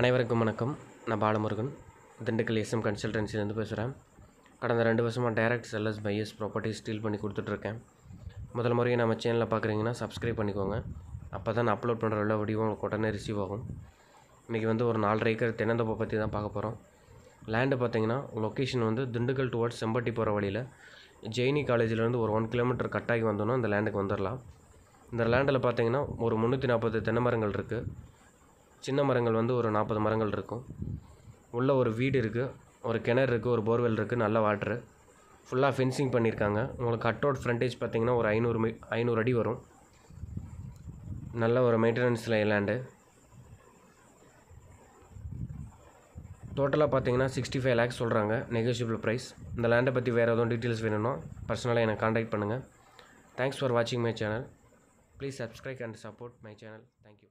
அனைவருக்கும் வணக்கம். நான் பாலமுருகன். திண்டுக்கல் எஸ்எம் கன்சல்டன்சிலேருந்து பேசுகிறேன் கடந்த ரெண்டு வருஷமாக direct sellers buyers properties deal பண்ணி கொடுத்துட்ருக்கேன். முதல் முறையை நம்ம சேனலில் பார்க்குறீங்கன்னா சப்ஸ்கிரைப் பண்ணிக்கோங்க. அப்போ தான் நான் அப்லோட் பண்ணுற எல்லா வீடியோ உங்களுக்கு உடனே ரிசீவ் ஆகும். இன்றைக்கி வந்து ஒரு நாலரை ஏக்கர் தென்னந்தோப்பை பற்றி தான் பார்க்க போகிறோம் லேண்டு பார்த்தீங்கன்னா லொக்கேஷன் வந்து திண்டுக்கல் டுவர்ட்ஸ் செம்பட்டி போகிற வழியில் ஜெயினி காலேஜிலேருந்து ஒரு ஒன் கிலோமீட்டர் கட்டாகி வந்தோன்னா அந்த லேண்டுக்கு வந்துடலாம் இந்த லேண்டில் பார்த்தீங்கன்னா ஒரு முந்நூற்றி நாற்பது தென்னை மரங்கள் இருக்குது சின்ன மரங்கள் வந்து ஒரு நாற்பது மரங்கள் இருக்கும். உள்ளே ஒரு வீடு இருக்குது ஒரு கிணறு இருக்குது ஒரு போர்வெல் இருக்குது நல்ல வாட்ரு ஃபுல்லாக ஃபென்சிங் பண்ணியிருக்காங்க உங்களுக்கு கட் அவுட் ஃப்ரண்டேஜ் பார்த்தீங்கன்னா ஒரு ஐநூறு மீ ஐநூறு அடி வரும். நல்ல ஒரு மெயின்டெனன்ஸில் லேண்டு டோட்டலாக பார்த்தீங்கன்னா சிக்ஸ்டி ஃபைவ் லேக்ஸ் சொல்கிறாங்க நெகோஷியபிள் ப்ரைஸ் இந்த லேண்டை பற்றி வேறு எதுவும் டீட்டெயில்ஸ் வேணும்னா பர்சனலாக எனக்கு காண்டாக்ட் பண்ணுங்கள் தேங்க்ஸ் ஃபார் வாட்சிங் my channel please subscribe and support my channel thank you